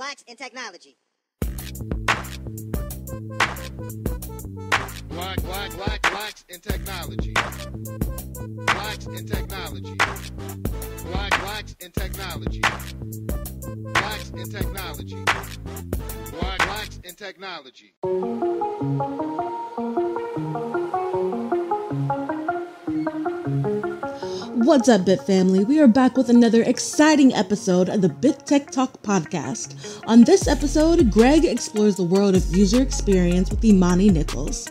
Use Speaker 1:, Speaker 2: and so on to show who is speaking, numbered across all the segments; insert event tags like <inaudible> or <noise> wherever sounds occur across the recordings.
Speaker 1: Blacks in Technology.
Speaker 2: Black, black, black, blacks in technology. Blacks in technology. Black, blacks in technology. Blacks in technology. Black, blacks in technology.
Speaker 3: What's up, Bit Family? We are back with another exciting episode of the Bit Tech Talk podcast. On this episode, Greg explores the world of user experience with Imani Nichols.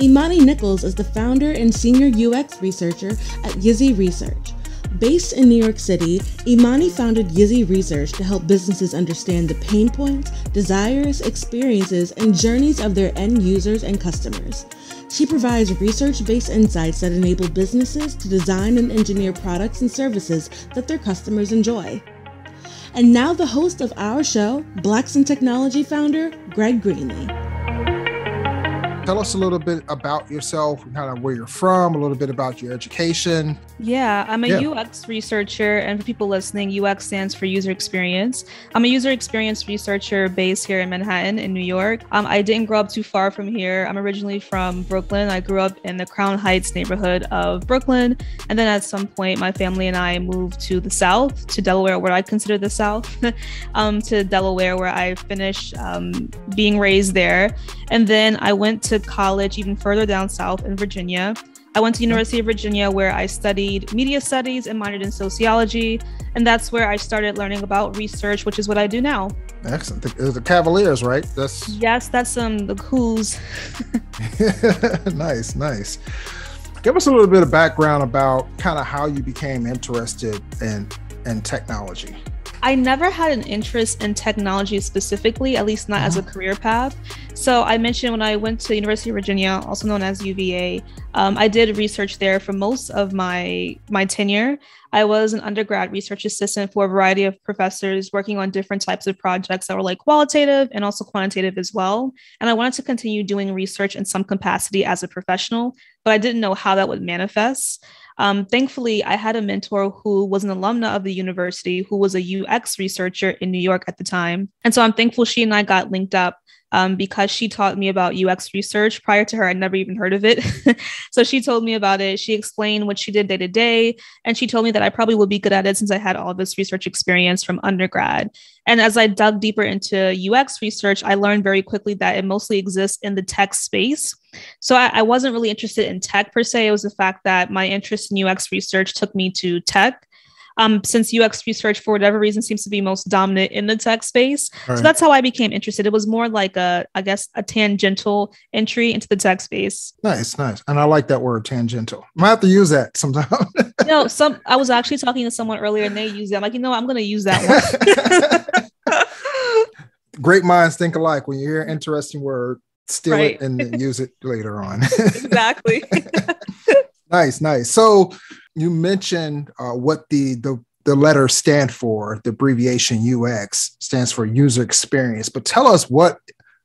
Speaker 3: Imani Nichols is the founder and senior UX researcher at Yzzi Research. Based in New York City, Imani founded Yzzi Research to help businesses understand the pain points, desires, experiences, and journeys of their end users and customers. She provides research based insights that enable businesses to design and engineer products and services that their customers enjoy. And now, the host of our show, Blacks in Technology founder, Greg Greenlee.
Speaker 4: Tell us a little bit about yourself, kind of where you're from, a little bit about your education.
Speaker 5: Yeah, I'm a
Speaker 4: Yeah.
Speaker 5: UX researcher, and for people listening, UX stands for user experience. I'm a user experience researcher based here in Manhattan, in New York. Um, I didn't grow up too far from here. I'm originally from Brooklyn. I grew up in the Crown Heights neighborhood of Brooklyn, and then at some point, my family and I moved to the South, to Delaware, what I consider the South, <laughs> um, to Delaware, where I finished um, being raised there. And then I went to college even further down south in Virginia. I went to University of Virginia where I studied media studies and minored in sociology, and that's where I started learning about research, which is what I do now.
Speaker 4: Excellent. The, it was the Cavaliers, right? That's <laughs>
Speaker 5: Yes, that's um the who's. <laughs>
Speaker 4: nice, nice. Give us a little bit of background about kind of how you became interested in in technology.
Speaker 5: I never had an interest in technology specifically, at least not as a career path. So I mentioned when I went to University of Virginia, also known as UVA, um, I did research there for most of my my tenure. I was an undergrad research assistant for a variety of professors working on different types of projects that were like qualitative and also quantitative as well. And I wanted to continue doing research in some capacity as a professional, but I didn't know how that would manifest. Um, thankfully, I had a mentor who was an alumna of the university who was a UX researcher in New York at the time. And so I'm thankful she and I got linked up um, because she taught me about UX research. Prior to her, I'd never even heard of it. <laughs> so she told me about it. She explained what she did day to day. And she told me that I probably would be good at it since I had all this research experience from undergrad. And as I dug deeper into UX research, I learned very quickly that it mostly exists in the tech space. So I, I wasn't really interested in tech per se. It was the fact that my interest in UX research took me to tech. Um, since UX research, for whatever reason, seems to be most dominant in the tech space.
Speaker 4: Right.
Speaker 5: So that's how I became interested. It was more like a, I guess, a tangential entry into the tech space.
Speaker 4: Nice, nice. And I like that word tangential. I might have to use that sometime. <laughs>
Speaker 5: no, some I was actually talking to someone earlier and they used it. I'm like, you know? I'm going to use that one. <laughs>
Speaker 4: Great minds think alike. When you hear an interesting word, steal
Speaker 5: Right.
Speaker 4: it and use it later on. <laughs>
Speaker 5: exactly.
Speaker 4: nice, nice. So you mentioned uh, what the the the letter stand for. The abbreviation UX stands for user experience. But tell us what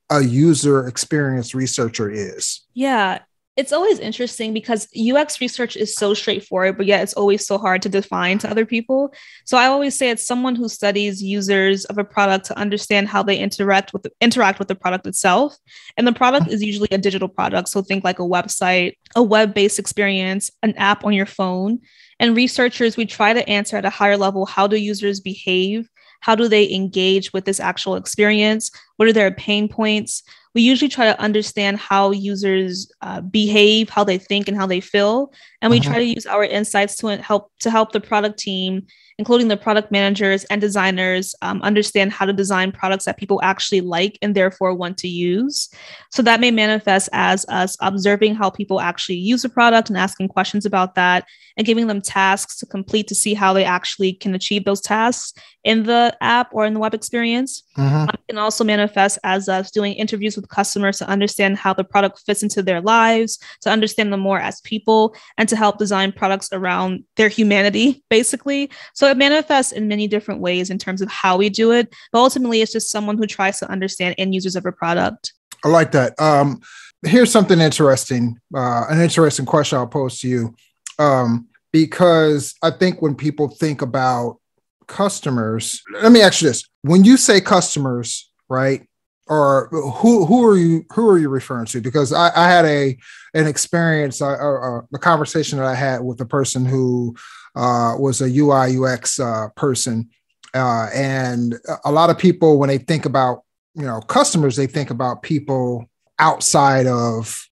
Speaker 4: a user experience researcher is.
Speaker 5: Yeah, it's always interesting because UX research is so straightforward, but yet it's always so hard to define to other people. So I always say it's someone who studies users of a product to understand how they interact with the, interact with the product itself. And the product is usually a digital product, so think like a website, a web-based experience, an app on your phone. And researchers, we try to answer at a higher level how do users behave? How do they engage with this actual experience? What are their pain points? We usually try to understand how users uh, behave, how they think, and how they feel, and we
Speaker 4: Mhm.
Speaker 5: try to use our insights to help to help the product team, including the product managers and designers, um, understand how to design products that people actually like and therefore want to use. So that may manifest as us observing how people actually use a product and asking questions about that, and giving them tasks to complete to see how they actually can achieve those tasks in the app or in the web experience.
Speaker 4: Mhm.
Speaker 5: Um, it can also manifest as us doing interviews with customers to understand how the product fits into their lives, to understand them more as people, and to help design products around their humanity, basically. So it manifests in many different ways in terms of how we do it. But ultimately, it's just someone who tries to understand end users of a product.
Speaker 4: I like that. Um, here's something interesting, uh, an interesting question I'll pose to you. Um, because I think when people think about customers, let me ask you this: when you say customers, right? Or who who are you who are you referring to? Because I, I had a an experience, a, a, a, conversation that I had with a person who uh, was a UI UX uh, person, uh, and a lot of people when they think about you know customers, they think about people outside of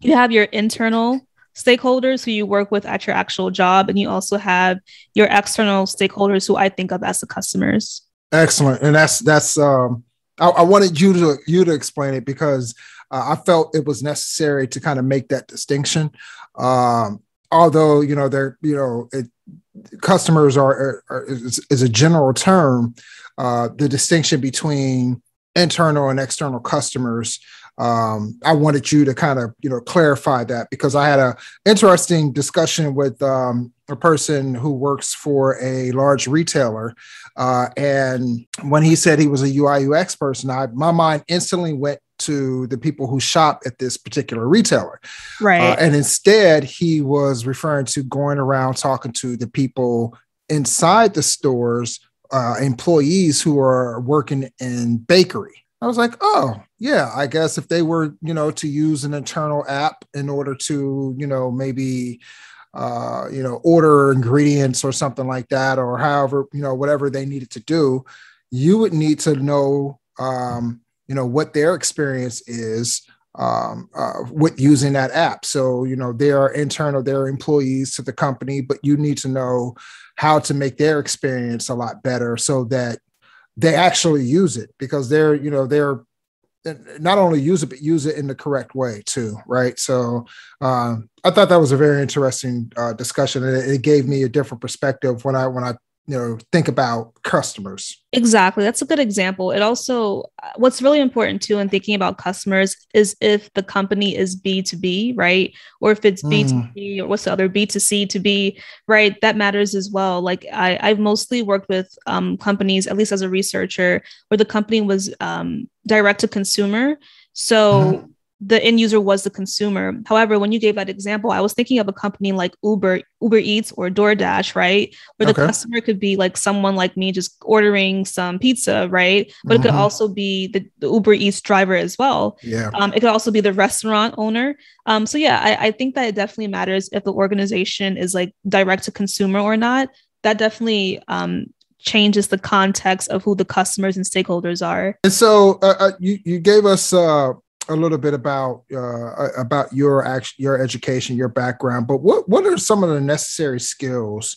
Speaker 5: you have your internal stakeholders who you work with at your actual job, and you also have your external stakeholders who I think of as the customers.
Speaker 4: Excellent, and that's that's. Um, I, I wanted you to you to explain it because uh, I felt it was necessary to kind of make that distinction. Um, although you know they're you know it, customers are, are, are is, is, a general term, uh, the distinction between internal and external customers um, I wanted you to kind of you know clarify that because I had a interesting discussion with um, a person who works for a large retailer, uh, and when he said he was a UI UX person, I my mind instantly went to the people who shop at this particular retailer,
Speaker 5: right? Uh,
Speaker 4: and instead, he was referring to going around talking to the people inside the stores, uh, employees who are working in bakery. I was like, oh, yeah, I guess if they were, you know, to use an internal app in order to, you know, maybe, uh, you know, order ingredients or something like that, or however, you know, whatever they needed to do, you would need to know, um, you know, what their experience is um, uh, with using that app. So, you know, they are internal, they're employees to the company, but you need to know how to make their experience a lot better so that they actually use it because they're you know they're not only use it but use it in the correct way too right? So um, i thought that was a very interesting uh, discussion and it, it, gave me a different perspective when i when i you know think about customers.
Speaker 5: Exactly. That's a good example. It also what's really important too in thinking about customers is if the company is b2b right? Or if it's b2b mm. or what's the other b2c to b right? That matters as well. Like I, i've mostly worked with um, companies at least as a researcher where the company was um, direct to consumer. So mm-hmm the end user was the consumer. However, when you gave that example, I was thinking of a company like Uber, Uber Eats or DoorDash, right? Where the okay. customer could be like someone like me just ordering some pizza, right? But mm-hmm. it could mm-hmm. also be the, the, Uber Eats driver as well.
Speaker 4: Yeah.
Speaker 5: Um, it could also be the restaurant owner. Um, so yeah, I, I think that it definitely matters if the organization is like direct to consumer or not. That definitely um, changes the context of who the customers and stakeholders are.
Speaker 4: And so uh, uh, you you gave us uh, a little bit about uh, about your act- your education, your background, but what what are some of the necessary skills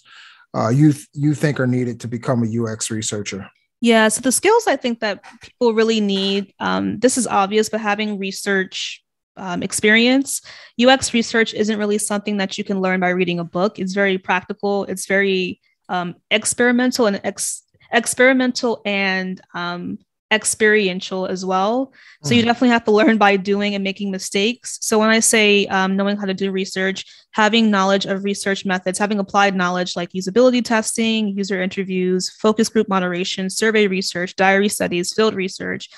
Speaker 4: uh, you you think are needed to become a UX researcher?
Speaker 5: Yeah, so the skills I think that people really need. Um, this is obvious, but having research um, experience, UX research isn't really something that you can learn by reading a book. It's very practical. It's very um, experimental and ex- experimental and um, experiential as well. So mm. you definitely have to learn by doing and making mistakes. So when I say um, knowing how to do research, having knowledge of research methods, having applied knowledge like usability testing, user interviews, focus group moderation, survey research, diary studies, field research,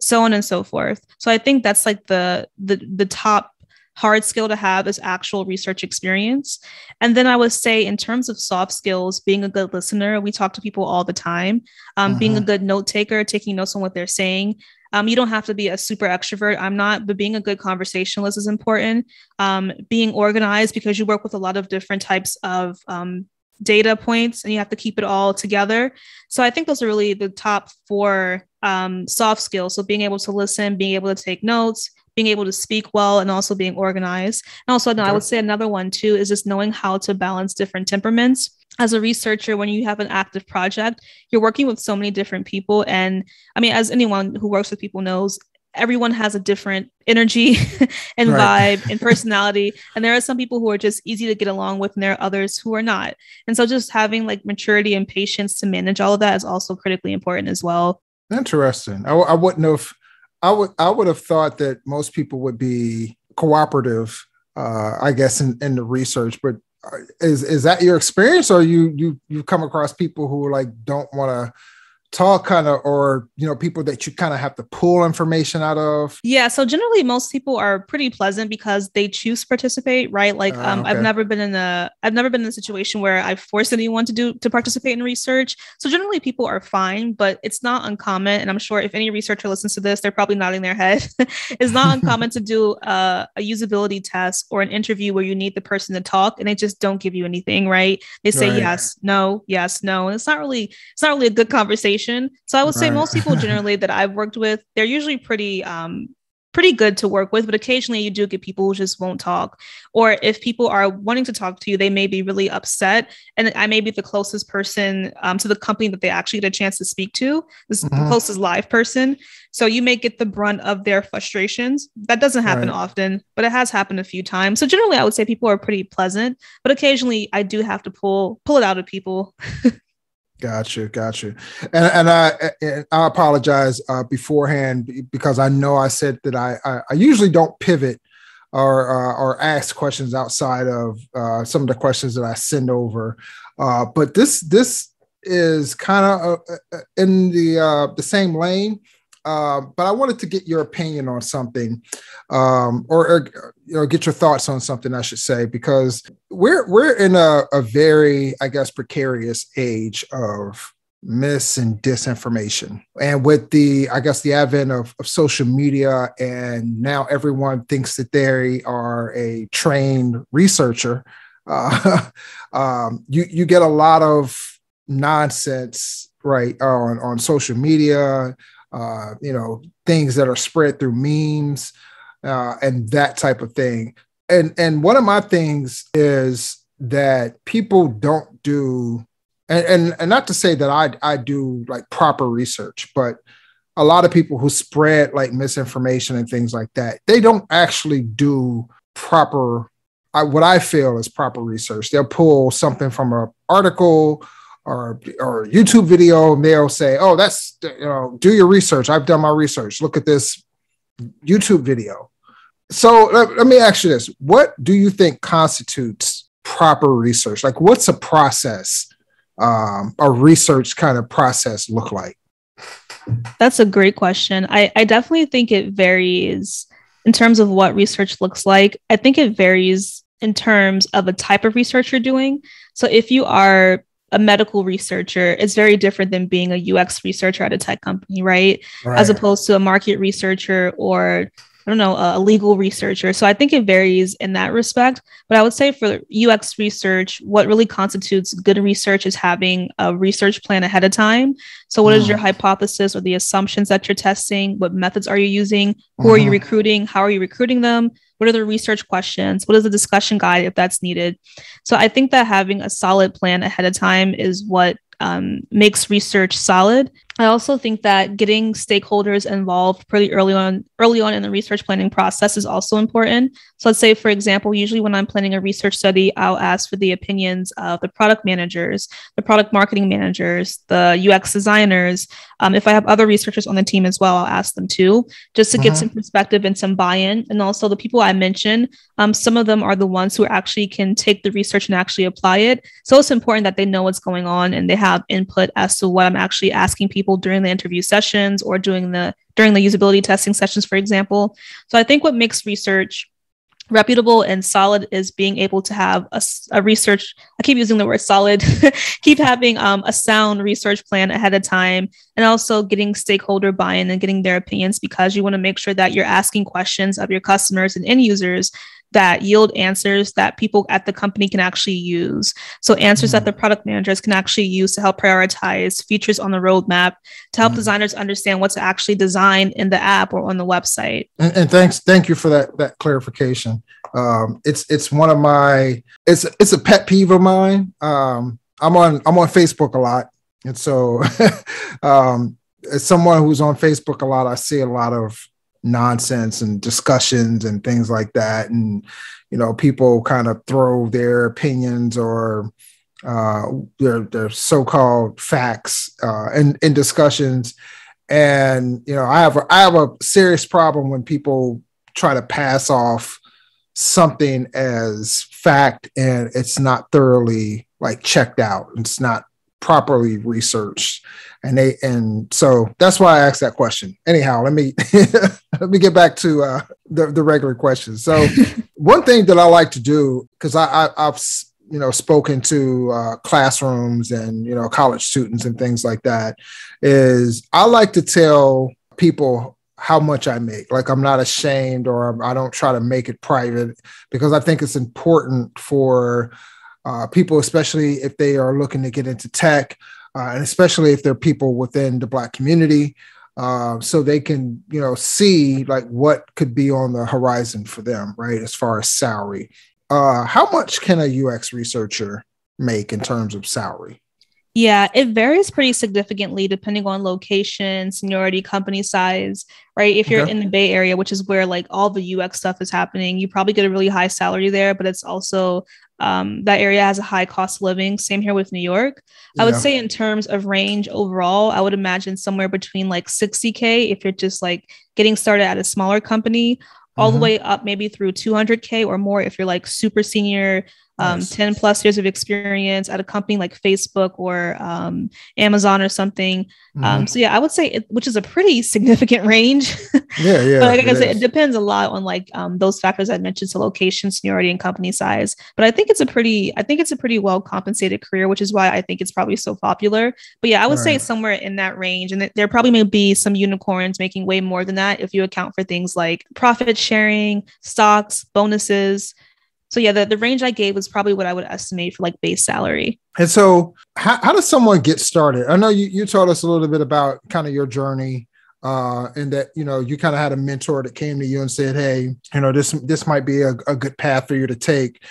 Speaker 5: so on and so forth. So I think that's like the the the top hard skill to have is actual research experience. And then I would say, in terms of soft skills, being a good listener, we talk to people all the time, um, being a mm-hmm. good note taker, taking notes on what they're saying. Um, you don't have to be a super extrovert. I'm not, but being a good conversationalist is important. Um, being organized because you work with a lot of different types of um, data points and you have to keep it all together. So I think those are really the top four um, soft skills. So being able to listen, being able to take notes, being able to speak well, and also being organized. And also, no, I would say another one too is just knowing how to balance different temperaments. As a researcher, when you have an active project, you're working with so many different people. And I mean, as anyone who works with people knows, everyone has a different energy <laughs> and right. vibe and personality and there are some people who are just easy to get along with and there are others who are not and so just having like maturity and patience to manage all of that is also critically important as well
Speaker 4: interesting i, I wouldn't have i would i would have thought that most people would be cooperative uh i guess in, in the research but uh, is is that your experience or you you you come across people who like don't want to talk kind of or you know people that you kind of have to pull information out of?
Speaker 5: Yeah so generally most people are pretty pleasant because they choose to participate right? Like uh, um, okay. i've never been in a i've never been in a situation where i've forced anyone to do to participate in research. So generally people are fine but it's not uncommon and i'm sure if any researcher listens to this they're probably nodding their head. <laughs> It's not uncommon to do a, a usability test or an interview where you need the person to talk and they just don't give you anything right? They say right. yes no yes no and it's not really it's not really a good conversation situation. So I would say most people <laughs> generally that I've worked with, they're usually pretty um pretty good to work with, but occasionally you do get people who just won't talk. Or if people are wanting to talk to you, they may be really upset. And I may be the closest person um, to the company that they actually get a chance to speak to, this mm-hmm. the closest live person. So you may get the brunt of their frustrations. That doesn't happen right. often, but it has happened a few times. So generally I would say people are pretty pleasant, but occasionally I do have to pull pull it out of people. <laughs>
Speaker 4: Gotcha, gotcha. And and I and I apologize uh, beforehand because I know I said that I I, I usually don't pivot or uh, or ask questions outside of uh, some of the questions that I send over. Uh, but this this is kind of uh, uh, in the the same lane. Uh, but I wanted to get your opinion on something, um, or, or, you know, get your thoughts on something. I should say because we're we're in a, a very, I guess, precarious age of mis and disinformation, and with the, I guess, the advent of, of social media, and now everyone thinks that they are a trained researcher. <laughs> Uh, um, you you get a lot of nonsense right on on social media uh, you know, things that are spread through memes uh, and that type of thing. And and one of my things is that people don't do, and, and, and not to say that I I do like proper research, but a lot of people who spread like misinformation and things like that, they don't actually do proper I, what I feel is proper research. They'll pull something from an article or or YouTube video, and they'll say, "Oh, that's you know, do your research. I've done my research. Look at this YouTube video." So let, let me ask you this: What do you think constitutes proper research? Like, what's a process, um, a research kind of process look like?
Speaker 5: That's a great question. I, I definitely think it varies in terms of what research looks like. I think it varies in terms of the type of research you're doing. So if you are a medical researcher is very different than being a UX researcher at a tech company, right? right? As opposed to a market researcher or I don't know, a legal researcher. So I think it varies in that respect. But I would say for UX research, what really constitutes good research is having a research plan ahead of time. So, what mm. is your mm. hypothesis or the assumptions that you're testing? What methods are you using? Who mm-hmm. are you mm-hmm. recruiting? How are you recruiting them? What are the research questions? What is the discussion guide if that's needed? So, I think that having a solid plan ahead of time is what um, makes research solid. I also think that getting stakeholders involved pretty early on, early on in the research planning process is also important. So let's say, for example, usually when I'm planning a research study, I'll ask for the opinions of the product managers, the product marketing managers, the UX designers. Um, if I have other researchers on the team as well, I'll ask them too, just to uh-huh. get some perspective and some buy-in. And also the people I mentioned, um, some of them are the ones who actually can take the research and actually apply it. So it's important that they know what's going on and they have input as to what I'm actually asking people during the interview sessions or doing the during the usability testing sessions, for example. So I think what makes research reputable and solid is being able to have a, a research i keep using the word solid <laughs> keep having um, a sound research plan ahead of time and also getting stakeholder buy-in and getting their opinions because you want to make sure that you're asking questions of your customers and end users that yield answers that people at the company can actually use. So answers mm. that the product managers can actually use to help prioritize features on the roadmap to help mm. designers understand what to actually design in the app or on the website.
Speaker 4: And, and thanks, thank you for that that clarification. Um, it's it's one of my it's it's a pet peeve of mine. Um, I'm on I'm on Facebook a lot, and so <laughs> um, as someone who's on Facebook a lot, I see a lot of nonsense and discussions and things like that. And, you know, people kind of throw their opinions or uh, their, their so-called facts uh, in, in discussions. And, you know, I have, a, I have a serious problem when people try to pass off something as fact and it's not thoroughly like checked out. It's not properly researched and they and so that's why i asked that question. Anyhow let me <laughs> let me get back to uh, the, the regular questions. So <laughs> one thing that i like to do because I, I have you know spoken to uh, classrooms and you know college students and things like that is i like to tell people how much i make. Like i'm not ashamed or i don't try to make it private because i think it's important for uh, people, especially if they are looking to get into tech, uh, and especially if they're people within the Black community, uh, so they can you know see like what could be on the horizon for them, right? As far as salary, uh, how much can a UX researcher make in terms of salary?
Speaker 5: Yeah, it varies pretty significantly depending on location, seniority, company size, right? If you're okay. in the Bay Area, which is where like all the UX stuff is happening, you probably get a really high salary there, but it's also um, that area has a high cost of living. Same here with New York. I would say in terms of range overall, I would imagine somewhere between like 60K if you're just like getting started at a smaller company, all mm-hmm. the way up maybe through 200K or more if you're like super senior um, nice. 10 plus years of experience at a company like Facebook or um, Amazon or something. Um, mm-hmm. Um, so yeah, I would say, it, which is a pretty <laughs> significant range.
Speaker 4: Yeah, yeah.
Speaker 5: but like I said, it depends a lot on like um, those factors I mentioned, so location, seniority, and company size. But I think it's a pretty, I think it's a pretty well compensated career, which is why I think it's probably so popular. But yeah, I would All say right. somewhere in that range, and th- there probably may be some unicorns making way more than that if you account for things like profit sharing, stocks, bonuses so yeah, the, the range I gave was probably what I would estimate for like base salary.
Speaker 4: And so how, how does someone get started? I know you, you told us a little bit about kind of your journey uh, and that you know you kind of had a mentor that came to you and said, "Hey, you know this this might be a, a good path for you to take."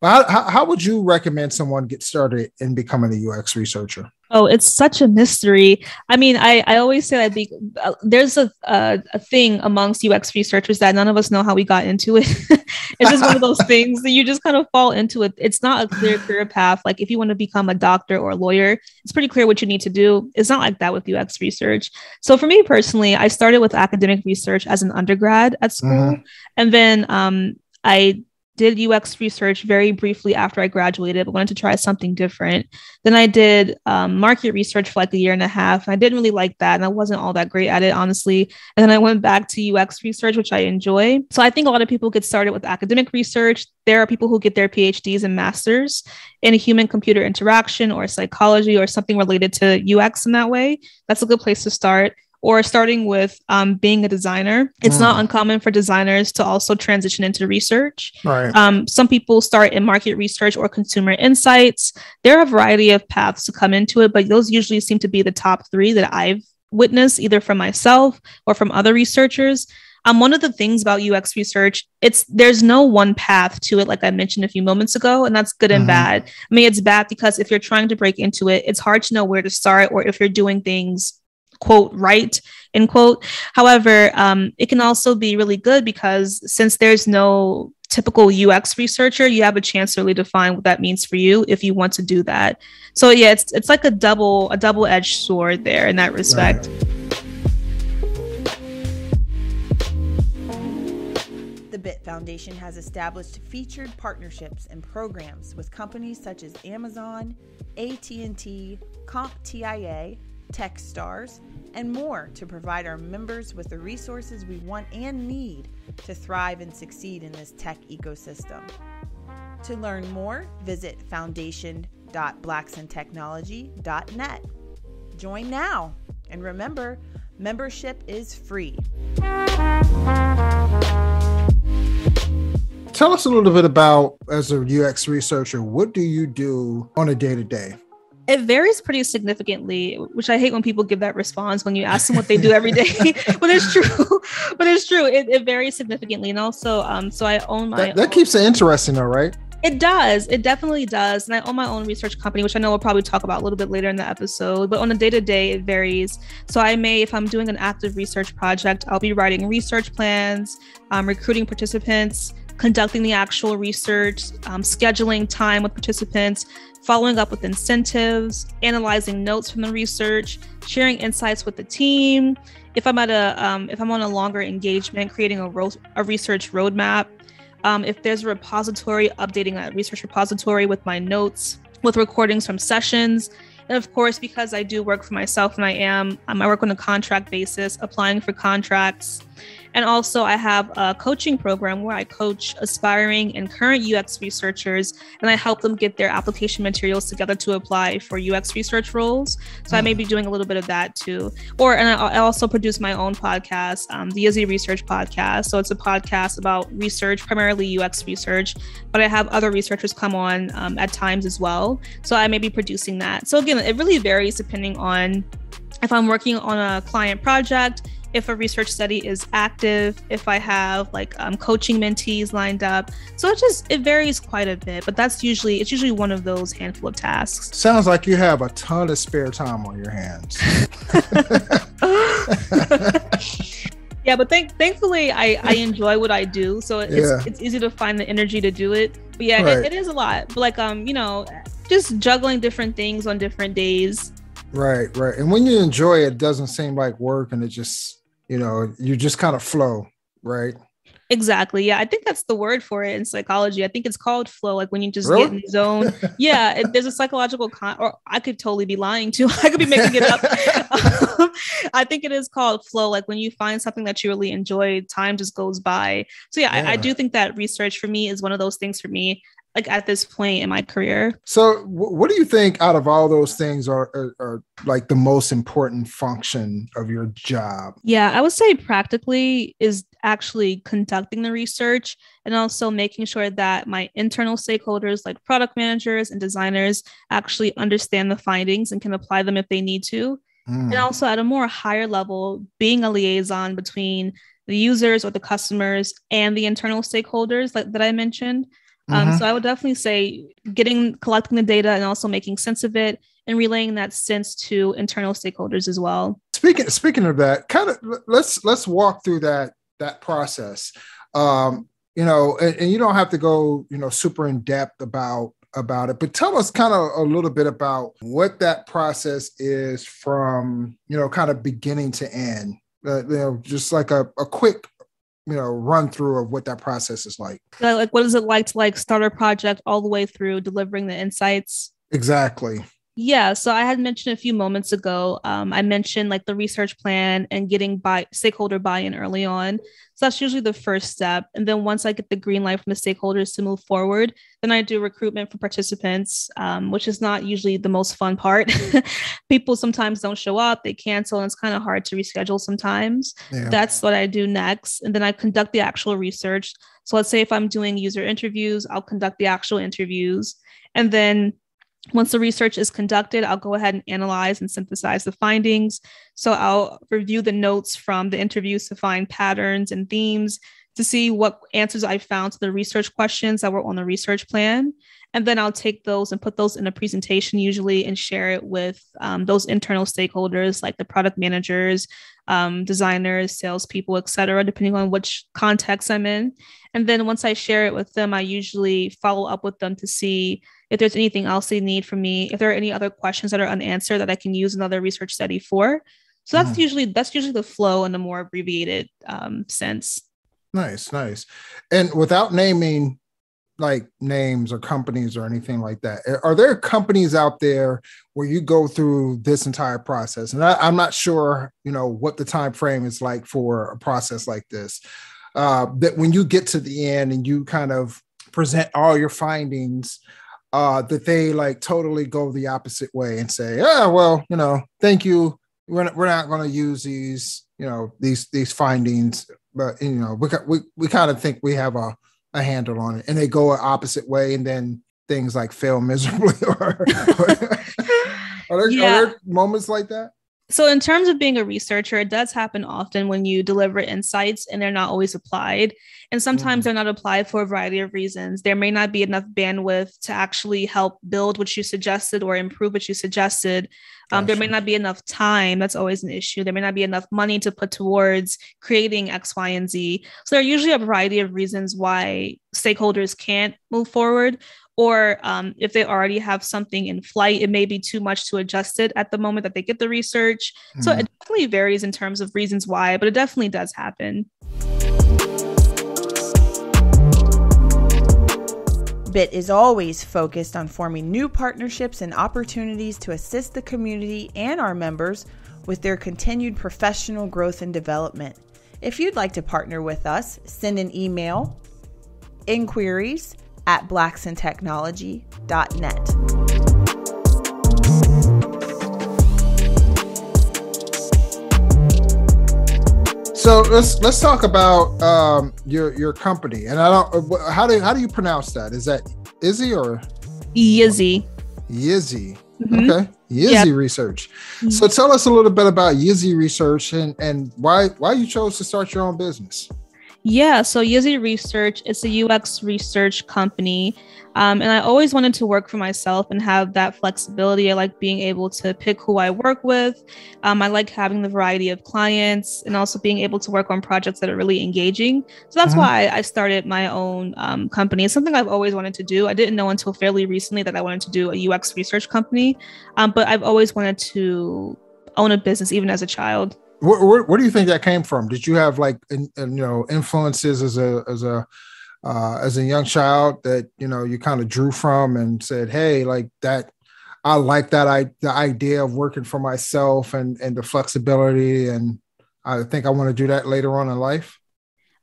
Speaker 4: How, how, would you recommend someone get started in becoming a UX researcher?
Speaker 5: Oh, it's such a mystery. I mean, I, I always say that the, uh, there's a, a, a thing amongst UX researchers that none of us know how we got into it. <laughs> it's just one of those <laughs> things that you just kind of fall into it. It's not a clear career path. Like if you want to become a doctor or a lawyer, it's pretty clear what you need to do. It's not like that with UX research. So for me personally, I started with academic research as an undergrad at school, mm-hmm. and then um, I did UX research very briefly after I graduated, but wanted to try something different. Then I did um, market research for like a year and a half. And I didn't really like that, and I wasn't all that great at it, honestly. And then I went back to UX research, which I enjoy. So I think a lot of people get started with academic research. There are people who get their PhDs and masters in human computer interaction or psychology or something related to UX in that way. That's a good place to start or starting with um, being a designer. It's mm. not uncommon for designers to also transition into research.
Speaker 4: Right.
Speaker 5: Um, some people start in market research or consumer insights. There are a variety of paths to come into it, but those usually seem to be the top three that I've witnessed either from myself or from other researchers. Um, one of the things about UX research, it's there's no one path to it, like I mentioned a few moments ago, and that's good and mm-hmm. bad. I mean, it's bad because if you're trying to break into it, it's hard to know where to start, or if you're doing things quote right end quote. However um, it can also be really good because since there's no typical ux researcher you have a chance to really define what that means for you if you want to do that. So yeah it's it's like a double a double edged sword there in that respect. Right.
Speaker 1: The BIT Foundation has established featured partnerships and programs with companies such as Amazon, AT&T, CompTIA, Techstars, and more to provide our members with the resources we want and need to thrive and succeed in this tech ecosystem. To learn more, visit foundation.blacksintechnology.net. Join now, and remember, membership is free.
Speaker 4: Tell us a little bit about, as a UX researcher, what do you do on a day to day?
Speaker 5: It varies pretty significantly, which I hate when people give that response when you ask them what they do every day. <laughs> <laughs> but it's true. <laughs> but it's true. It, it varies significantly. And also, um, so I own my.
Speaker 4: That, that keeps it interesting, though, right?
Speaker 5: It does. It definitely does. And I own my own research company, which I know we'll probably talk about a little bit later in the episode. But on a day to day, it varies. So I may, if I'm doing an active research project, I'll be writing research plans, um, recruiting participants, conducting the actual research, um, scheduling time with participants, following up with incentives, analyzing notes from the research, sharing insights with the team. If I'm at a, um, if I'm on a longer engagement, creating a, ro- a research roadmap. Um, if there's a repository, updating that research repository with my notes, with recordings from sessions. And of course, because I do work for myself and I am, um, I work on a contract basis, applying for contracts and also, I have a coaching program where I coach aspiring and current UX researchers, and I help them get their application materials together to apply for UX research roles. So mm. I may be doing a little bit of that too. Or, and I also produce my own podcast, um, the Yzzi Research Podcast. So it's a podcast about research, primarily UX research, but I have other researchers come on um, at times as well. So I may be producing that. So again, it really varies depending on if I'm working on a client project if a research study is active, if I have like um, coaching mentees lined up. So it just it varies quite a bit, but that's usually it's usually one of those handful of tasks.
Speaker 4: Sounds like you have a ton of spare time on your hands. <laughs>
Speaker 5: yeah, but thank, thankfully I, I enjoy what I do, so it's yeah. it's easy to find the energy to do it. But yeah, right. it, it is a lot. But like um you know just juggling different things on different days.
Speaker 4: Right, right. And when you enjoy it, it doesn't seem like work and it just you know you just kind of flow right?
Speaker 5: Exactly yeah i think that's the word for it in psychology. I think it's called flow like when you just really? get in the zone. <laughs> Yeah it, there's a psychological con or i could totally be lying too. <laughs> I could be making it up <laughs> <laughs> i think it is called flow like when you find something that you really enjoy time just goes by so yeah, yeah. I, I do think that research for me is one of those things for me like at this point in my career.
Speaker 4: So, what do you think out of all those things are, are, are, like the most important function of your job?
Speaker 5: Yeah, I would say practically is actually conducting the research and also making sure that my internal stakeholders, like product managers and designers, actually understand the findings and can apply them if they need to. Mm. And also at a more higher level, being a liaison between the users or the customers and the internal stakeholders like, that I mentioned um, mm-hmm. So I would definitely say getting collecting the data and also making sense of it and relaying that sense to internal stakeholders as well.
Speaker 4: Speaking speaking of that, kind of let's let's walk through that that process. Um, you know, and, and you don't have to go you know super in depth about about it but tell us kind of a little bit about what that process is from you know kind of beginning to end. Uh, you know just like a, a quick you know run through of what that process is like.
Speaker 5: Like what is it like to like start a project all the way through delivering the insights?
Speaker 4: Exactly
Speaker 5: yeah, so I had mentioned a few moments ago. Um, I mentioned like the research plan and getting by stakeholder buy-in early on. So that's usually the first step. And then once I get the green light from the stakeholders to move forward, then I do recruitment for participants, um, which is not usually the most fun part. <laughs> People sometimes don't show up, they cancel, and it's kind of hard to reschedule sometimes. Yeah. That's what I do next. And then I conduct the actual research. So let's say if I'm doing user interviews, I'll conduct the actual interviews. And then once the research is conducted, I'll go ahead and analyze and synthesize the findings. So I'll review the notes from the interviews to find patterns and themes to see what answers I found to the research questions that were on the research plan. And then I'll take those and put those in a presentation usually and share it with um, those internal stakeholders like the product managers, um, designers, salespeople, et cetera, depending on which context I'm in. And then once I share it with them, I usually follow up with them to see if there's anything else they need from me, if there are any other questions that are unanswered that I can use another research study for. So that's mm. usually that's usually the flow in the more abbreviated um, sense.
Speaker 4: Nice, nice. And without naming like names or companies or anything like that, are there companies out there where you go through this entire process? And I, am not sure, you know, what the time frame is like for a process like this. Uh, that when you get to the end and you kind of present all your findings uh, that they like totally go the opposite way and say, "Yeah, well, you know, thank you. We're not, we're not going to use these, you know, these these findings, but you know, we we we kind of think we have a a handle on it and they go an opposite way and then things like fail miserably <laughs> or, or are, there,
Speaker 5: Yeah.
Speaker 4: are there moments like that
Speaker 5: So, in terms of being a researcher, it does happen often when you deliver insights and they're not always applied. And sometimes
Speaker 4: Mhm.
Speaker 5: they're not applied for a variety of reasons. There may not be enough bandwidth to actually help build what you suggested or improve what you suggested. Um, there may not be enough time. That's always an issue. There may not be enough money to put towards creating X, Y, and Z. So, there are usually a variety of reasons why stakeholders can't move forward or um, if they already have something in flight, it may be too much to adjust it at the moment that they get the research. So
Speaker 4: Mhm.
Speaker 5: it definitely varies in terms of reasons why, but it definitely does happen.
Speaker 1: BIT is always focused on forming new partnerships and opportunities to assist the community and our members with their continued professional growth and development. If you'd like to partner with us, send an email inquiries at blacksintechnology.net.
Speaker 4: So let's let's talk about um, your your company. And I don't how do how do you pronounce that? Is that Izzy or
Speaker 5: Yizzy.
Speaker 4: Yizzy?
Speaker 5: Mhm.
Speaker 4: Okay, Yzzi
Speaker 5: Yeah.
Speaker 4: Research. So tell us a little bit about Yzzi Research and and why why you chose to start your own business.
Speaker 5: Yeah, so Yzzi Research, it's a UX research company. Um, and I always wanted to work for myself and have that flexibility. I like being able to pick who I work with. Um, I like having the variety of clients and also being able to work on projects that are really engaging. So that's
Speaker 4: Mhm.
Speaker 5: why I started my own um, company. It's something I've always wanted to do. I didn't know until fairly recently that I wanted to do a UX research company, um, but I've always wanted to own a business, even as a child.
Speaker 4: Where, where, where do you think that came from? Did you have like in, in, you know influences as a as a uh, as a young child that you know you kind of drew from and said, hey, like that. I like that I the idea of working for myself and and the flexibility and I think I want to do that later on in life.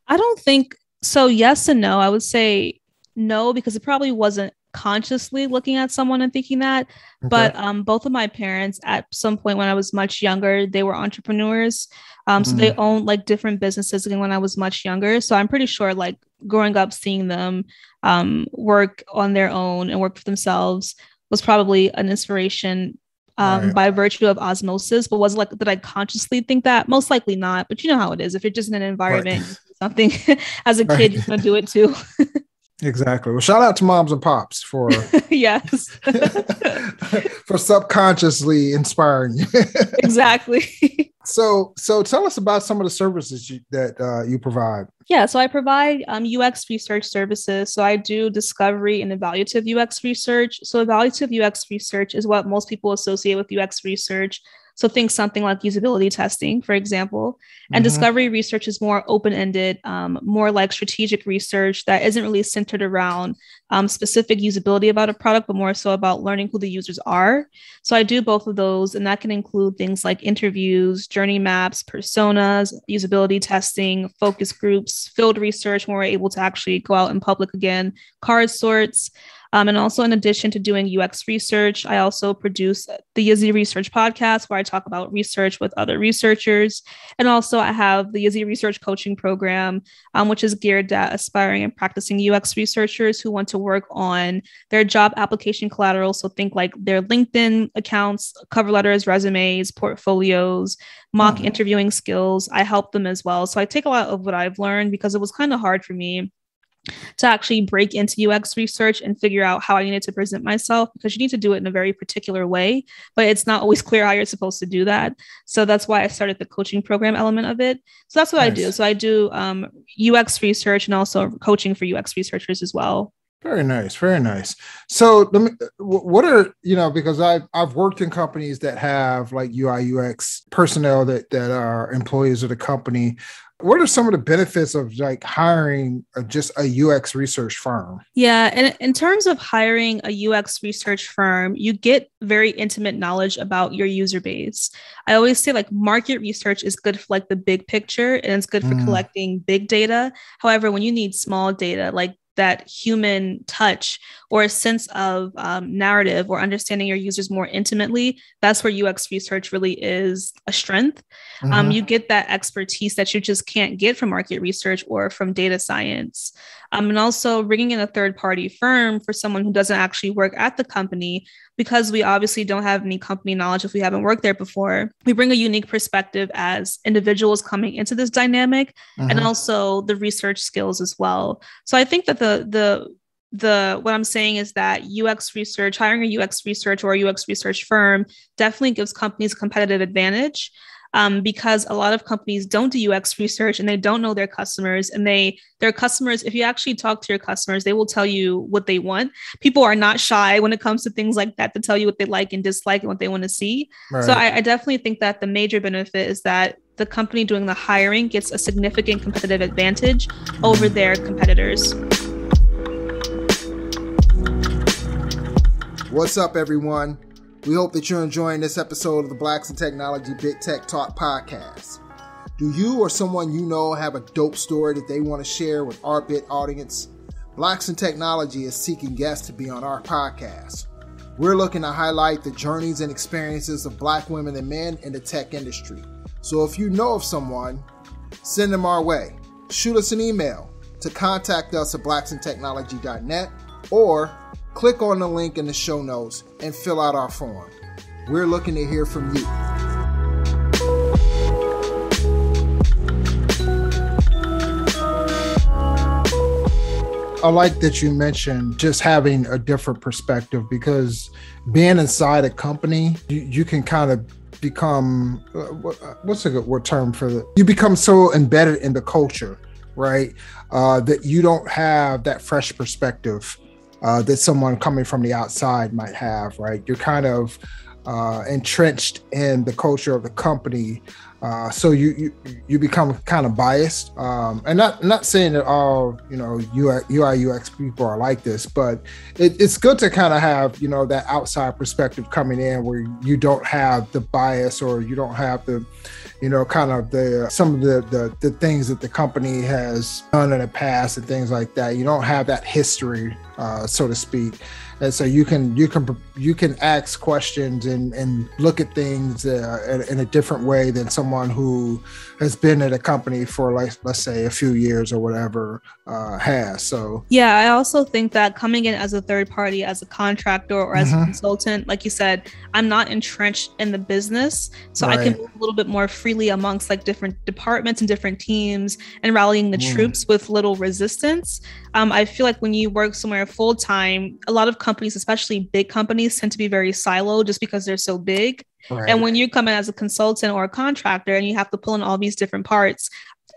Speaker 5: I don't think so. Yes and no. I would say no because it probably wasn't consciously looking at someone and thinking that. But um, both of my parents, at some point when I was much younger, they were entrepreneurs. Um, so they owned like different businesses again when I was much younger. So I'm pretty sure, like growing up, seeing them um, work on their own and work for themselves was probably an inspiration um,
Speaker 4: Right.
Speaker 5: by virtue of osmosis. But was like did I consciously think that? Most likely not. But you know how it is. If you're just in an environment, do something <laughs> as a <laughs>
Speaker 4: Right.
Speaker 5: kid, you're gonna do it too. <laughs>
Speaker 4: exactly. Well, shout out to moms and pops for <laughs>
Speaker 5: yes, <laughs>
Speaker 4: for subconsciously inspiring you. <laughs>
Speaker 5: exactly.
Speaker 4: so so tell us about some of the services you, that uh, you provide.
Speaker 5: Yeah, so I provide um, UX research services. So I do discovery and evaluative UX research. So evaluative UX research is what most people associate with UX research. So think something like usability testing, for example. And
Speaker 4: Mhm.
Speaker 5: discovery research is more open-ended, um, more like strategic research that isn't really centered around um, specific usability about a product, but more so about learning who the users are. So I do both of those, and that can include things like interviews, journey maps, personas, usability testing, focus groups, field research when we're able to actually go out in public again, card sorts. Um, and also, in addition to doing UX research, I also produce the Yzzi Research podcast where I talk about research with other researchers. And also, I have the Yzzi Research Coaching Program, um, which is geared at aspiring and practicing UX researchers who want to work on their job application collateral. So, think like their LinkedIn accounts, cover letters, resumes, portfolios, mock
Speaker 4: Mhm.
Speaker 5: interviewing skills. I help them as well. So, I take a lot of what I've learned because it was kind of hard for me to actually break into UX research and figure out how I needed to present myself because you need to do it in a very particular way, but it's not always clear how you're supposed to do that. So that's why I started the coaching program element of it. So that's what I do. So I do um, UX research and also coaching for UX researchers as well.
Speaker 4: Very nice, very nice. So, let me, what are you know? Because I've I've worked in companies that have like UI UX personnel that that are employees of the company. What are some of the benefits of like hiring just a UX research firm?
Speaker 5: Yeah, and in terms of hiring a UX research firm, you get very intimate knowledge about your user base. I always say like market research is good for like the big picture and it's good for
Speaker 4: Mm.
Speaker 5: collecting big data. However, when you need small data, like that human touch or a sense of um, narrative or understanding your users more intimately, that's where UX research really is a strength. Um, mm-hmm. Um, you get that expertise that you just can't get from market research or from data science. Um, and also bringing in a third party firm for someone who doesn't actually work at the company because we obviously don't have any company knowledge if we haven't worked there before. We bring a unique perspective as individuals coming into this dynamic mm-hmm. and also the research skills as well. So I think that the the the what I'm saying is that UX research, hiring a UX research or a UX research firm definitely gives companies a competitive advantage um, because a lot of companies don't do UX research and they don't know their customers. And they, their customers, if you actually talk to your customers, they will tell you what they want. People are not shy when it comes to things like that to tell you what they like and dislike and what they want to see. Right. So I, I definitely think that the major benefit is that the company doing the hiring gets a significant competitive advantage over their competitors.
Speaker 4: What's up, everyone? We hope that you're enjoying this episode of the Blacks in Technology BIT Tech Talk podcast. Do you or someone you know have a dope story that they want to share with our bit audience? Blacks in Technology is seeking guests to be on our podcast. We're looking to highlight the journeys and experiences of black women and men in the tech industry. So if you know of someone, send them our way. Shoot us an email to contact us at blacksintechnology.net or click on the link in the show notes and fill out our form. We're looking to hear from you. I like that you mentioned just having a different perspective because being inside a company, you, you can kind of become uh, what's a good word term for the you become so embedded in the culture right uh, that you don't have that fresh perspective uh, that someone coming from the outside might have, right? You're kind of uh, entrenched in the culture of the company, uh, so you, you you become kind of biased. Um, and not not saying that all you know UI, UX people are like this, but it, it's good to kind of have you know that outside perspective coming in where you don't have the bias or you don't have the you know, kind of the some of the, the the things that the company has done in the past and things like that. You don't have that history, uh, so to speak and so you can you can you can ask questions and and look at things uh, in, a different way than someone who has been at a company for like let's say a few years or whatever uh, has so
Speaker 5: yeah i also think that coming in as a third party as a contractor or as mm-hmm. a consultant like you said i'm not entrenched in the business so right. i can move a little bit more freely amongst like different departments and different teams and rallying the mm. troops with little resistance um, i feel like when you work somewhere full time a lot of companies companies, especially big companies, tend to be very siloed just because they're so big. Right. And when you come in as a consultant or a contractor and you have to pull in all these different parts,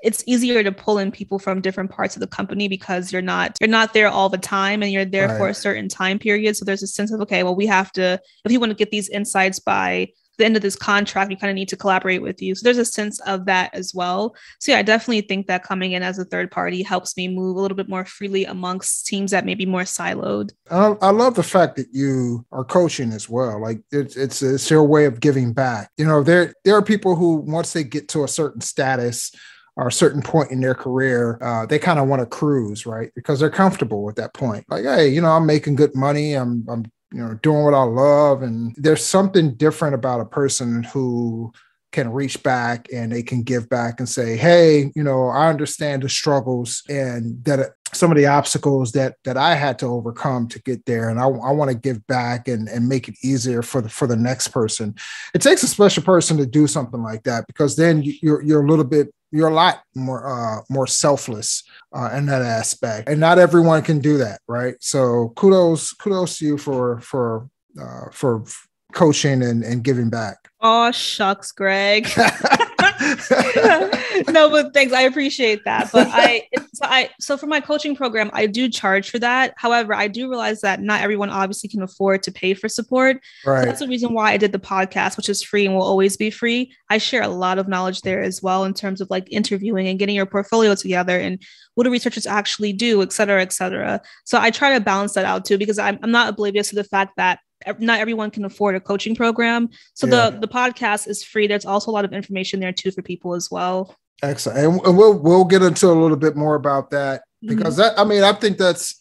Speaker 5: it's easier to pull in people from different parts of the company because you're not you're not there all the time and you're there right. for a certain time period. So there's a sense of okay, well, we have to if you want to get these insights by the end of this contract, we kind of need to collaborate with you. So there's a sense of that as well. So yeah, I definitely think that coming in as a third party helps me move a little bit more freely amongst teams that may be more siloed.
Speaker 4: I, I love the fact that you are coaching as well. Like it's, it's it's your way of giving back. You know, there there are people who once they get to a certain status or a certain point in their career, uh, they kind of want to cruise, right? Because they're comfortable at that point. Like, hey, you know, I'm making good money. I'm I'm you know doing what i love. And there's something different about a person who can reach back and they can give back and say hey you know i understand the struggles and that uh, some of the obstacles that that i had to overcome to get there. And i, I want to give back and and make it easier for the for the next person. It takes a special person to do something like that because then you're you're a little bit you're a lot more uh, more selfless uh, in that aspect, and not everyone can do that, right? So kudos kudos to you for for uh, for coaching and, and giving back.
Speaker 5: Oh shucks, Greg. <laughs> no, but thanks. I appreciate that. But I, so I, so for my coaching program, I do charge for that. However, I do realize that not everyone obviously can afford to pay for support. Right. So that's the reason why I did the podcast, which is free and will always be free. I share a lot of knowledge there as well in terms of like interviewing and getting your portfolio together and what do researchers actually do, et cetera, et cetera. So I try to balance that out too, because I'm, I'm not oblivious to the fact that not everyone can afford a coaching program. So yeah. the the podcast is free. There's also a lot of information there too for people as well.
Speaker 4: Excellent, and, we'll we'll get into a little bit more about that because mm-hmm. that I mean I think that's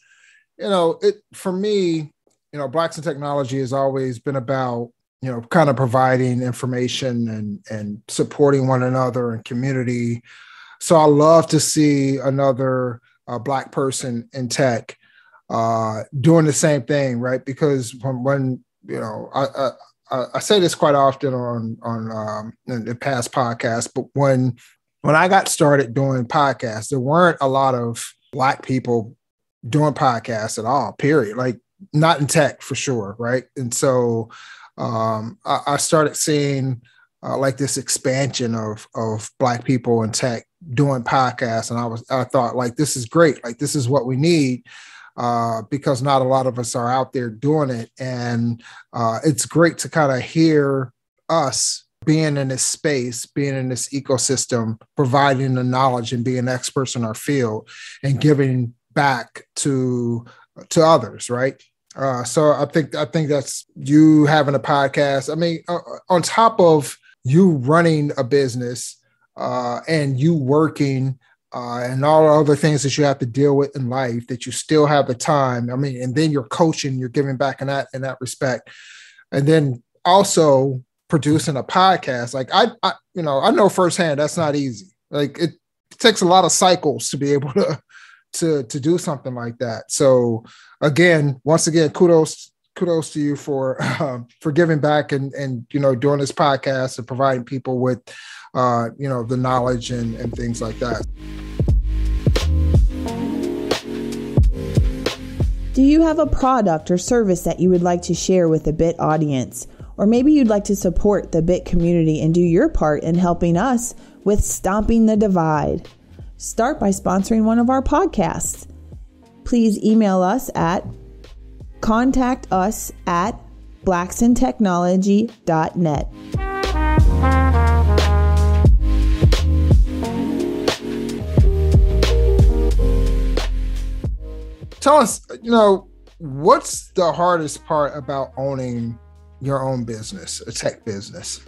Speaker 4: you know, it for me, you know, Blacks and Technology has always been about you know kind of providing information and and supporting one another and community so i love to see another uh, black person in tech uh, doing the same thing right? Because when, when you know I, I, I say this quite often on on um, in the past podcasts but when when i got started doing podcasts there weren't a lot of black people doing podcasts at all period. Like not in tech for sure right? And so um, I, I, started seeing uh, like this expansion of of black people in tech doing podcasts, and I was I thought like this is great, like this is what we need. Uh, because not a lot of us are out there doing it. And uh, it's great to kind of hear us being in this space, being in this ecosystem, providing the knowledge and being experts in our field and giving back to to others, right? Uh, so I think I think that's you having a podcast. I mean, uh, on top of you running a business uh, and you working uh, and all the other things that you have to deal with in life, that you still have the time. I mean, and then you're coaching, you're giving back in that in that respect, and then also producing a podcast. Like I, I you know, I know firsthand that's not easy. Like it, it takes a lot of cycles to be able to to to do something like that. So again, once again, kudos kudos to you for <laughs> um, for giving back and and you know doing this podcast and providing people with uh, you know the knowledge and and things like that.
Speaker 1: Do you have a product or service that you would like to share with the Bit audience? Or maybe you'd like to support the Bit community and do your part in helping us with stomping the divide. Start by sponsoring one of our podcasts please email us at contact us at blacksintechnology.net.
Speaker 4: Tell us, you know, what's the hardest part about owning your own business, a tech business?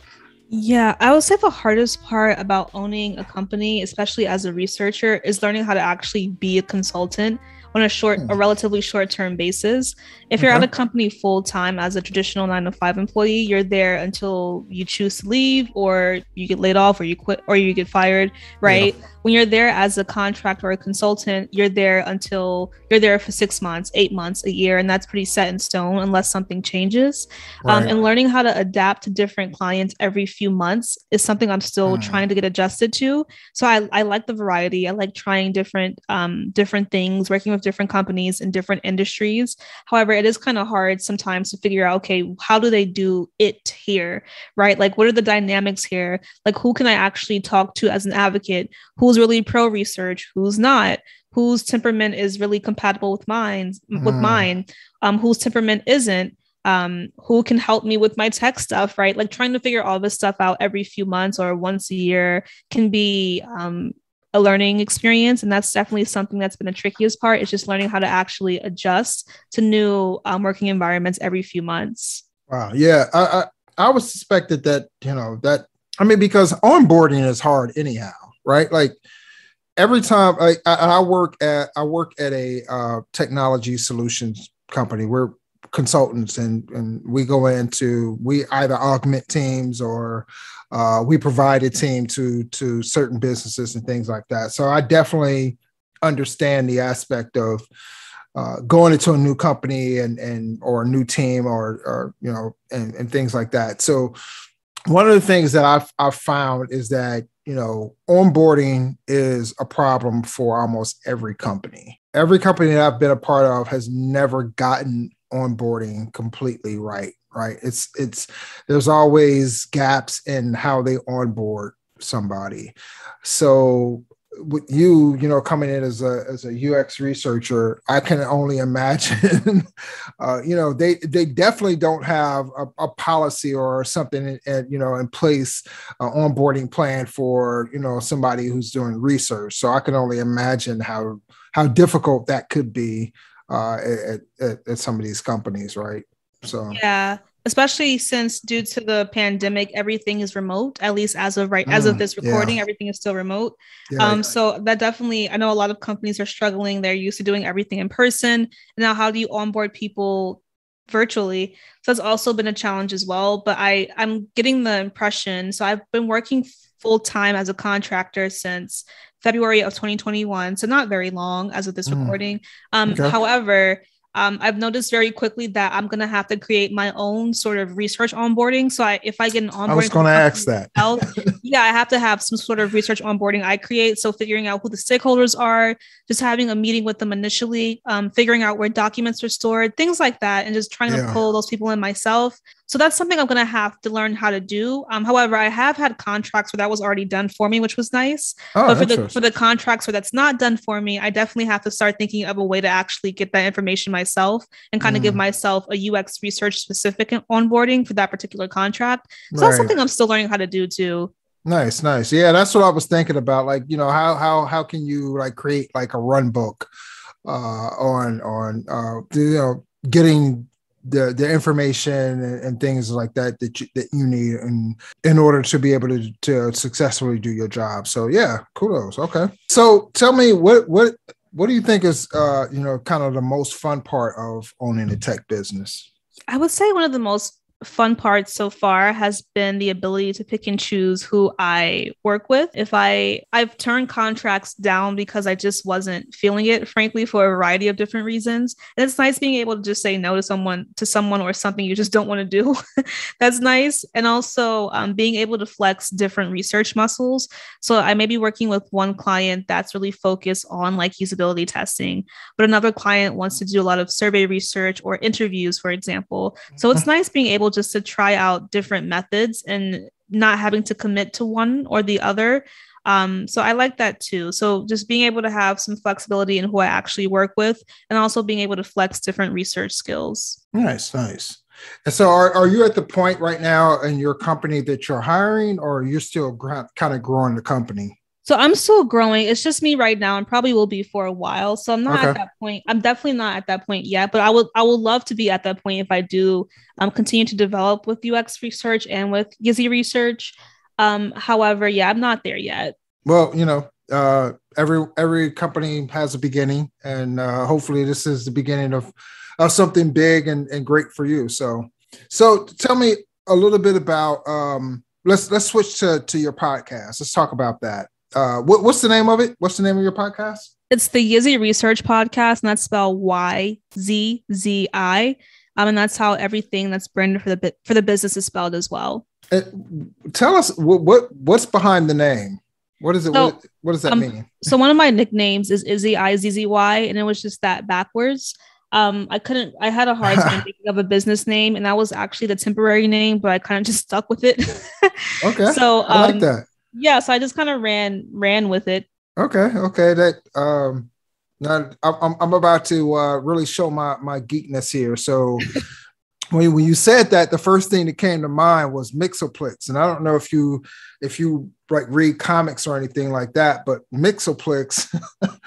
Speaker 5: Yeah, I would say the hardest part about owning a company, especially as a researcher, is learning how to actually be a consultant on a short, a hmm. relatively short term basis. If you're at a company full time as a traditional nine to five employee, you're there until you choose to leave or you get laid off or you quit or you get fired, right? Yeah. When you're there as a contractor or a consultant, you're there until you're there for six months, eight months, a year, and that's pretty set in stone unless something changes. Um, right. Um, and learning how to adapt to different clients every few months is something I'm still mm. trying to get adjusted to. So I, I like the variety. I like trying different um, different things, working with different companies in different industries. However, it is kind of hard sometimes to figure out okay how do they do it here right? Like what are the dynamics here? Like who can i actually talk to as an advocate? Who's really pro research who's not? Whose temperament is really compatible with mine with mm. mine? Um whose temperament isn't? Um, who can help me with my tech stuff, right? Like trying to figure all this stuff out every few months or once a year can be um, a learning experience and that's definitely something that's been the trickiest part is just learning how to actually adjust to new um, working environments every few months.
Speaker 4: Wow yeah I, I i was suspected that you know that i mean because onboarding is hard anyhow right? Like every time I, I work at i work at a uh, technology solutions company. We're consultants and and we go into we either augment teams or uh, we provide a team to to certain businesses and things like that. So I definitely understand the aspect of uh, going into a new company and and or a new team or or you know and, and things like that. So one of the things that I've I've found is that you know onboarding is a problem for almost every company. Every company that I've been a part of has never gotten onboarding completely right right? It's it's there's always gaps in how they onboard somebody. So with you you know coming in as a as a ux researcher i can only <laughs> imagine uh, you know they they definitely don't have a, a policy or something in, in, you know in place uh, onboarding plan for you know somebody who's doing research. So i can only imagine how how difficult that could be uh, at, at, at some of these companies right so
Speaker 5: yeah, especially since due to the pandemic, everything is remote. At least as of right, as of
Speaker 4: Mm,
Speaker 5: this recording,
Speaker 4: yeah.
Speaker 5: everything is still remote.
Speaker 4: Yeah,
Speaker 5: um, so that definitely, I know a lot of companies are struggling. They're used to doing everything in person. Now, how do you onboard people virtually? So that's also been a challenge as well. But I, I'm getting the impression. So I've been working full time as a contractor since February of 2021. So not very long as of this
Speaker 4: Mm.
Speaker 5: recording. Um,
Speaker 4: Okay.
Speaker 5: However, um, I've noticed very quickly that I'm gonna have to create my own sort of research onboarding. So I, if I get an onboarding,
Speaker 4: I was to ask that.
Speaker 5: else, <laughs> yeah, I have to have some sort of research onboarding I create. So figuring out who the stakeholders are, just having a meeting with them initially, um, figuring out where documents are stored, things like that, and just trying
Speaker 4: Yeah.
Speaker 5: to pull those people in myself. So that's something I'm gonna have to learn how to do. Um, however, I have had contracts where that was already done for me, which was nice.
Speaker 4: Oh,
Speaker 5: but for the for the contracts where that's not done for me, I definitely have to start thinking of a way to actually get that information myself and kind of give
Speaker 4: Mm.
Speaker 5: myself a UX research specific onboarding for that particular contract. So that's something I'm still learning how to do too.
Speaker 4: Nice, nice. Yeah, that's what I was thinking about. Like, you know, how how how can you like create like a run book uh on on uh you know getting the the information and, things like that that you, that you need in in order to be able to to successfully do your job. So yeah, kudos. Okay. So tell me what what what do you think is uh you know kind of the most fun part of owning a tech business?
Speaker 5: I would say one of the most fun parts so far has been the ability to pick and choose who I work with. If I I've turned contracts down because I just wasn't feeling it, frankly, for a variety of different reasons. And it's nice being able to just say no to someone to someone or something you just don't want to do. <laughs> That's nice. And also um, being able to flex different research muscles. So I may be working with one client that's really focused on like usability testing, but another client wants to do a lot of survey research or interviews, for example. So it's nice being able just to try out different methods and not having to commit to one or the other. Um, so I like that too. So just being able to have some flexibility in who I actually work with and also being able to flex different research skills.
Speaker 4: Nice, nice. And so, are, are you at the point right now in your company that you're hiring, or are you're still gr- kind of growing the company?
Speaker 5: So I'm still growing. It's just me right now and probably will be for a while. So I'm not
Speaker 4: Okay.
Speaker 5: at that point. I'm definitely not at that point yet, but I would I would love to be at that point if I do um, continue to develop with UX research and with Yzzi research. Um, however, yeah, I'm not there yet.
Speaker 4: Well, you know, uh, every every company has a beginning, and uh, hopefully, this is the beginning of of something big and, and great for you. So, so tell me a little bit about. Um, let's let's switch to to your podcast. Let's talk about that. Uh, what, what's the name of it? What's the name of your podcast?
Speaker 5: It's the Yzzi Research Podcast, and that's spelled Y Z Z I. Um, and that's how everything that's branded for the bit for the business is spelled as well.
Speaker 4: Uh, tell us what, what what's behind the name. What is it?
Speaker 5: So,
Speaker 4: what, what does that
Speaker 5: um,
Speaker 4: mean?
Speaker 5: so one of my nicknames is Izzy I Z Z Y, and it was just that backwards. Um, I couldn't. I had a hard time <laughs> thinking of a business name, and that was actually the temporary name, but I kind of just stuck with it. <laughs>
Speaker 4: Okay,
Speaker 5: So
Speaker 4: I like
Speaker 5: um,
Speaker 4: that.
Speaker 5: Yeah, so I just kind of ran ran with it.
Speaker 4: Okay, okay. That um, now I'm I'm- I'm about to uh, really show my my geekness here. So <laughs> when when you said that, the first thing that came to mind was Mxyzptlk, and I don't know if you if you like read comics or anything like that, but Mxyzptlk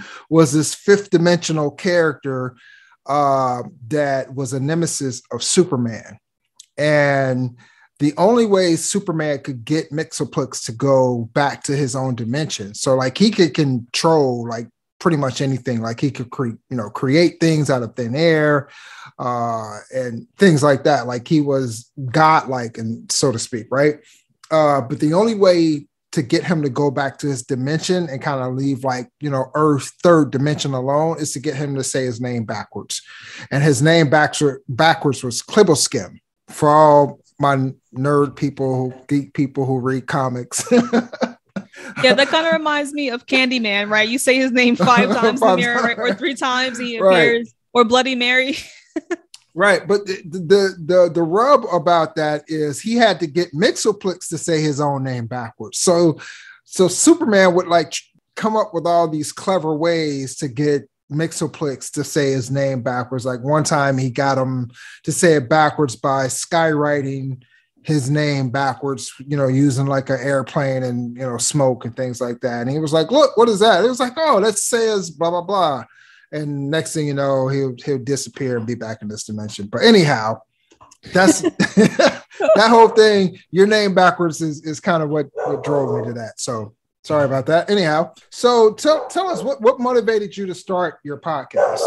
Speaker 4: <laughs> was this fifth dimensional character uh, that was a nemesis of Superman, and the only way Superman could get Mxyzptlk to go back to his own dimension. So like he could control like pretty much anything. Like he could create, you know, create things out of thin air, uh, and things like that. Like he was godlike and so to speak, right? Uh, but the only way to get him to go back to his dimension and kind of leave like you know Earth third dimension alone is to get him to say his name backwards, and his name backwards backwards was Kltpzyxm. For all my nerd people, geek people who read comics. <laughs>
Speaker 5: Yeah, that kind of reminds me of Candyman, right? You say his name <laughs> five times in the mirror, right? or three times he
Speaker 4: Right.
Speaker 5: appears, or Bloody Mary. <laughs>
Speaker 4: Right, but the, the the the rub about that is he had to get Mxyzptlk to say his own name backwards. So so Superman would like come up with all these clever ways to get Mxyzptlk to say his name backwards. Like one time he got him to say it backwards by skywriting his name backwards, you know, using like an airplane and you know smoke and things like that. And he was like, "Look, what is that?" It was like, "Oh, that says blah blah blah." And next thing you know, he'll he'll disappear and be back in this dimension. But anyhow, that's <laughs> <laughs> that whole thing. Your name backwards is is kind of what what drove me to that. So sorry about that. Anyhow, so tell tell us what what motivated you to start your podcast.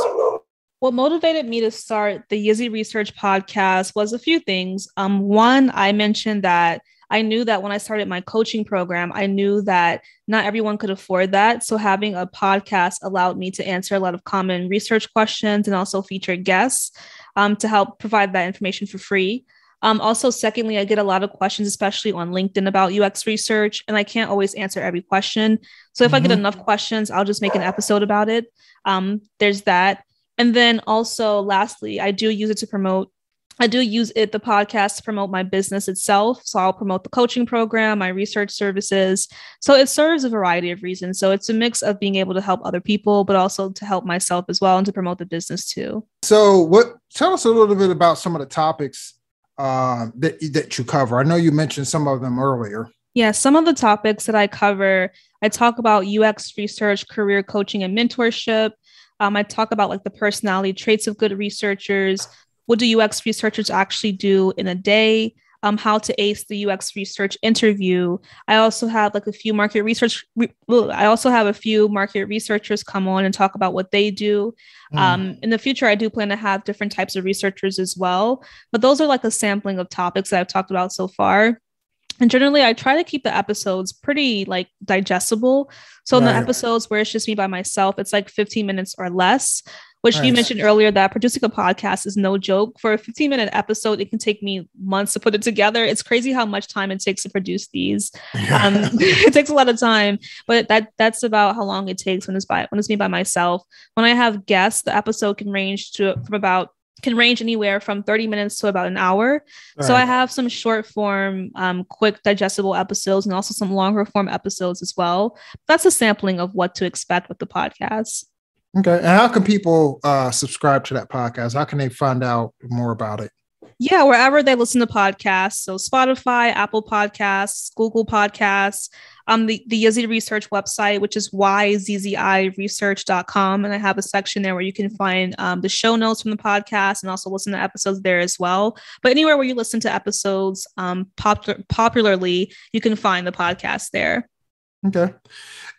Speaker 5: What motivated me to start the Yzzi Research podcast was a few things. Um, one, I mentioned that I knew that when I started my coaching program, I knew that not everyone could afford that. So having a podcast allowed me to answer a lot of common research questions and also feature guests um, to help provide that information for free. Um, also, secondly, I get a lot of questions, especially on LinkedIn about UX research, and I can't always answer every question. So if mm-hmm. I get mm-hmm. enough questions, I'll just make an episode about it. Um, there's that. And then also, lastly, I do use it to promote I do use it, the podcast, to promote my business itself. So I'll promote the coaching program, my research services. So it serves a variety of reasons. So it's a mix of being able to help other people, but also to help myself as well and to promote the business too.
Speaker 4: So, what? Tell us a little bit about some of the topics uh, that that you cover. I know you mentioned some of them earlier.
Speaker 5: Yeah, some of the topics that I cover, I talk about UX research, career coaching, and mentorship. Um, I talk about like the personality traits of good researchers, what do UX researchers actually do in a day? Um, how to ace the UX research interview. I also have like a few market research. Re- I also have a few market researchers come on and talk about what they do. Mm. Um, in the future, I do plan to have different types of researchers as well. But those are like a sampling of topics that I've talked about so far. And generally, I try to keep the episodes pretty like digestible. So right. in the episodes where it's just me by myself, it's like 15 minutes or less which you mentioned earlier that producing a podcast is no joke. For a 15 minute episode, it can take me months to put it together. It's crazy how much time it takes to produce these. Um, <laughs> it takes a lot of time, but that that's about how long it takes when it's by when it's me by myself. When I have guests, the episode can range to from about can range anywhere from 30 minutes to about an hour. So I have some short form, um, quick digestible episodes and also some longer form episodes as well. That's a sampling of what to expect with the podcast.
Speaker 4: Okay. And how can people uh, subscribe to that podcast? How can they find out more about it?
Speaker 5: Yeah, wherever they listen to podcasts. So Spotify, Apple Podcasts, Google Podcasts, um, the, the Yzzi Research website, which is yzziresearch.com. And I have a section there where you can find um, the show notes from the podcast and also listen to episodes there as well. But anywhere where you listen to episodes um, pop- popularly, you can find the podcast there.
Speaker 4: Okay.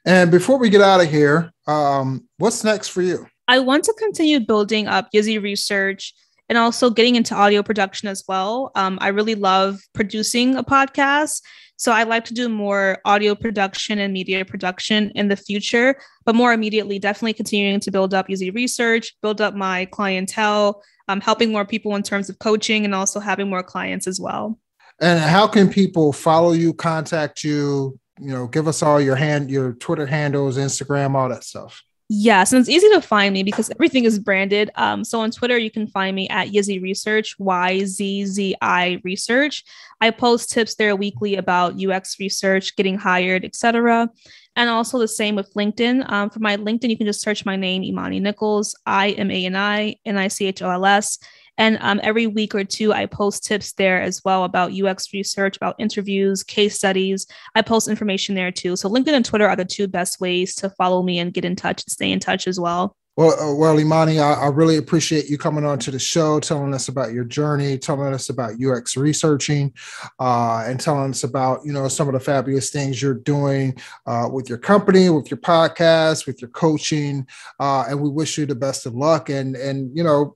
Speaker 4: And before we get out of here, um, what's next for you?
Speaker 5: I want to continue building up Yzzi research and also getting into audio production as well. Um, I really love producing a podcast. So I like to do more audio production and media production in the future, but more immediately, definitely continuing to build up Yzzi research, build up my clientele, um, helping more people in terms of coaching and also having more clients as well.
Speaker 4: And how can people follow you, contact you, you know, give us all your hand, your Twitter handles, Instagram, all that stuff.
Speaker 5: Yes, and it's easy to find me because everything is branded. Um, so on Twitter, you can find me at Yzzi Research, Y Z Z I Research. I post tips there weekly about UX research, getting hired, etc. And also the same with LinkedIn. Um, for my LinkedIn, you can just search my name, Imani Nichols, I M A N I N I C H O L S. And um, every week or two, I post tips there as well about UX research, about interviews, case studies. I post information there too. So LinkedIn and Twitter are the two best ways to follow me and get in touch stay in touch as well.
Speaker 4: Well, uh, well, Imani, I, I, really appreciate you coming on to the show, telling us about your journey, telling us about UX researching, uh, and telling us about you know some of the fabulous things you're doing uh, with your company, with your podcast, with your coaching, uh, and we wish you the best of luck. And and you know,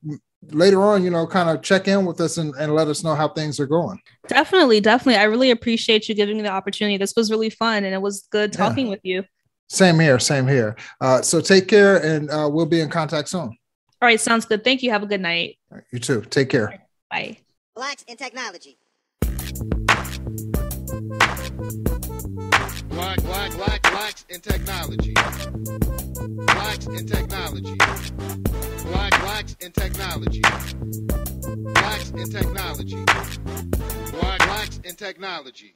Speaker 4: later on, you know, kind of check in with us and, and let us know how things are going.
Speaker 5: Definitely, definitely. I really appreciate you giving me the opportunity. This was really fun and it was good talking yeah. with you.
Speaker 4: Same here, same here. Uh, so take care and uh, we'll be in contact soon.
Speaker 5: All right, sounds good. Thank you. Have a good night.
Speaker 4: Right, you too. Take care.
Speaker 5: Bye.
Speaker 2: Blacks in technology. Black, black, black, blacks in technology. Blacks in technology. Black, blacks in technology. Blacks in technology. Black, blacks in technology.